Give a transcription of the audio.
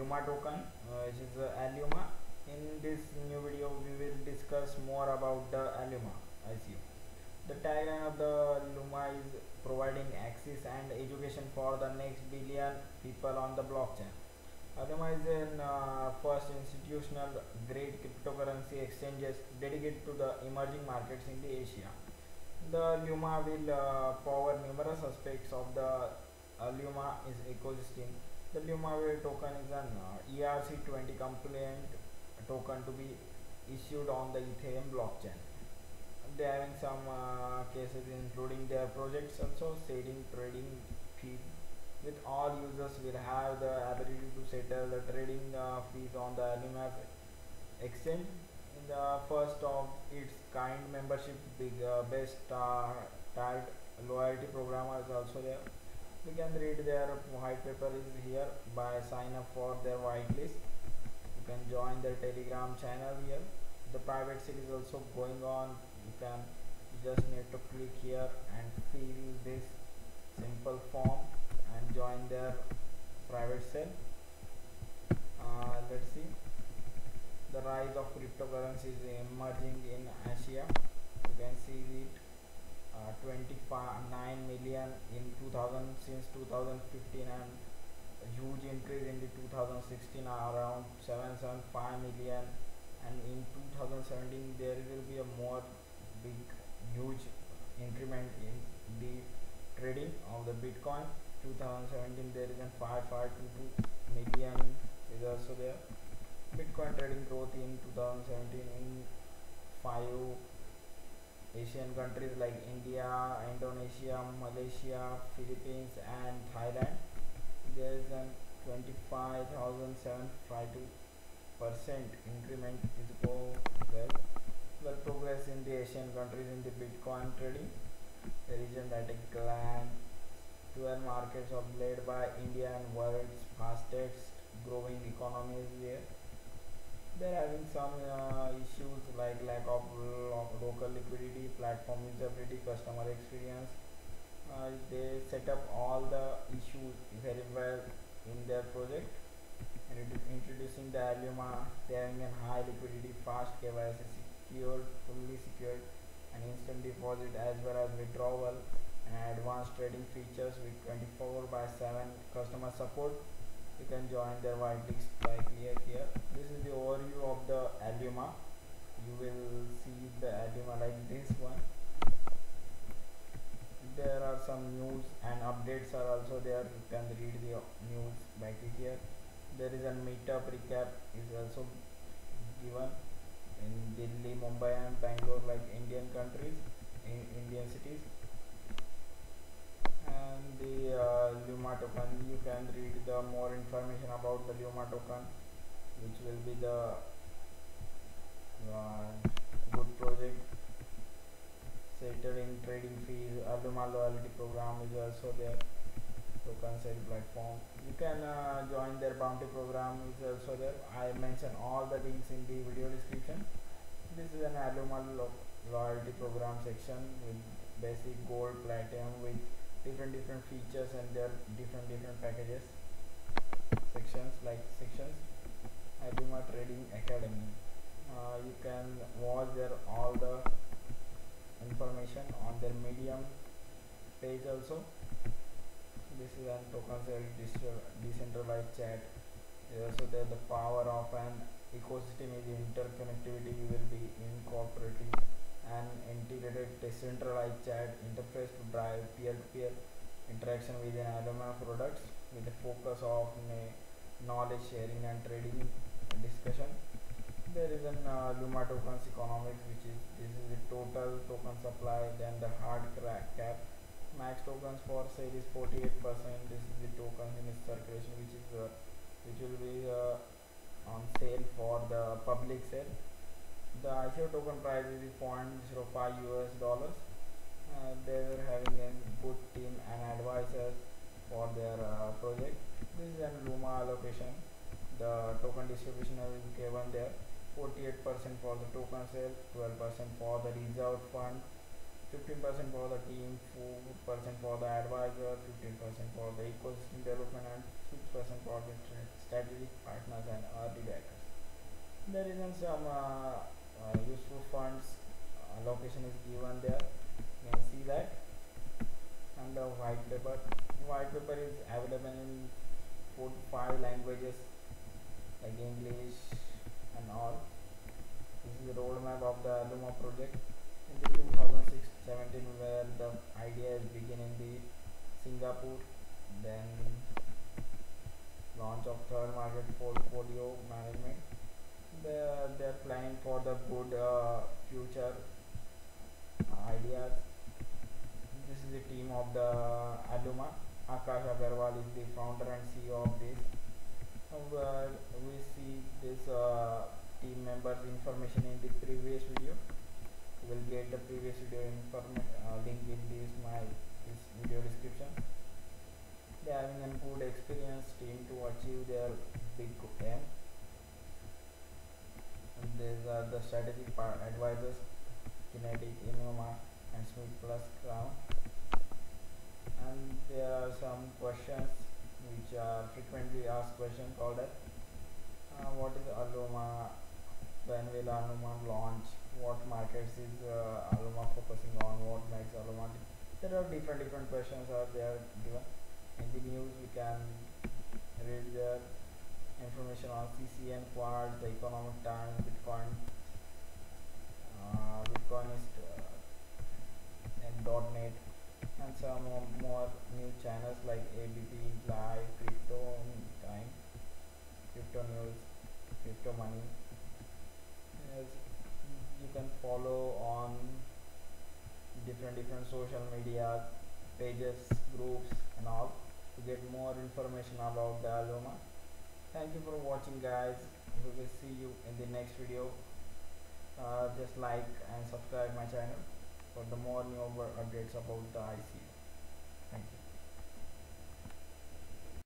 Luma token uh, which is Alluma in this new video we will discuss more about the Alluma ICO the tagline of the Luma is providing access and education for the next billion people on the blockchain. Alluma is an uh, first institutional grade cryptocurrency exchanges dedicated to the emerging markets in the Asia. The Luma will uh, power numerous aspects of the uh, Luma ecosystem. The Luma token is an uh, ERC20 compliant token to be issued on the Ethereum blockchain. They are having some uh, cases including their projects also setting trading fees with all users will have the ability to settle the trading uh, fees on the Luma exchange in the first of its kind membership big uh, best uh, tied loyalty program is also there you can read their white paper is here by sign up for their whitelist you can join their telegram channel here. The private sale is also going on. You can just need to click here and fill this simple form and join their private sale. Uh, let's see. The rise of cryptocurrencies emerging in Asia. You can see it Uh, 29 million in 2000 since 2015 and huge increase in the 2016 uh, around 775 million. And in 2017 there will be a more big huge increment in the trading of the bitcoin. 2017 there is a 5522 million is also there Bitcoin trading growth in 2017 in five oh Asian countries like India, Indonesia, Malaysia, Philippines and Thailand. There is a 25,752 percent increment is go well. Well progress in the Asian countries in the Bitcoin trading. The region that glance 12 markets are led by India and world's fastest growing economies there they're having some uh, issues like lack of lo local liquidity, platform usability, customer experience. Uh, they set up all the issues very well in their project. And introducing the Alluma, they are having a high liquidity, fast KYC, secured, fully secured, and instant deposit as well as withdrawal and advanced trading features with 24 by 7 customer support you can join their whitelist by click here. This is the overview of the Alluma. You will see the Alluma like this one. There are some news and updates are also there. You can read the news by click here. There is a meetup recap is also given in Delhi, Mumbai and Bangalore like Indian countries in Indian cities token you can read the more information about the Luma token which will be the uh, good project. Settling trading fees Luma loyalty program is also there. Token sale platform. You can uh, join their bounty program is also there. I mention all the links in the video description. This is an Alluma lo loyalty program section with basic gold platinum with different different features and their different different packages sections like sections. Alluma Trading Academy. Uh, you can watch their all the information on their medium page also. This is an token decentralized chat. So there the power of an ecosystem is interconnectivity you will be incorporating an integrated decentralized chat interface to drive peer-to-peer -peer interaction within Alluma products with the focus of knowledge sharing and trading discussion. There is an uh, Luma tokens economics which is this is the total token supply then the hard cap max tokens for sale is 48 percent this is the tokens in circulation which is uh, which will be uh, on sale for the public sale the ICO token price is 0.05 US dollars. Uh, they were having a good team and advisors for their uh, project. This is an Luma allocation. The token distribution is given there. 48% for the token sale, 12% for the reserve fund, 15% for the team, 4% for the advisor, 15% for the ecosystem development, and 6% for the strategic partners and early backers. There is some uh, uh, useful funds allocation is given there. You can see that. And the white paper. White paper is available in four to five languages like English and all. This is the roadmap of the Luma project in the 2016-17 where the idea is begin in the Singapore then launch of third market portfolio management they're, they're planning for the good uh, future ideas. This is the team of the Alluma. Akash Agarwal is the founder and CEO of this. Uh, we see this uh, team members information in the previous video. Will get the previous video uh, link in this my this video description. They are having a good experience team to achieve their big aim and these are the strategic advisors kinetic Innova and smith plus crown and there are some questions which are frequently asked question called as uh, what is Alluma when will Alluma launch what markets is uh, Alluma focusing on, what makes Alluma. There are different different questions are there given. In the news we can read the information on CCN Quartz, the Economic Times, Bitcoin, uh, Bitcoinist uh, and .net. And some more new channels like ABP, Live, Crypto Time, Crypto News, Crypto Money. Yes you can follow on different different social media pages groups and all to get more information about the Alluma thank you for watching guys. We will see you in the next video. Uh, just like and subscribe my channel for the more new updates about the IC